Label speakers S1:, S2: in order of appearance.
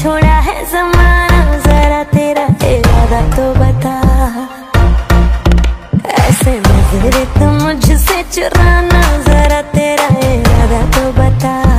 S1: छोड़ा है जमाना, जरा तेरा इरादा तो बता। ऐसे नजरे तो मुझसे चुराना, जरा तेरा इरादा तो बता।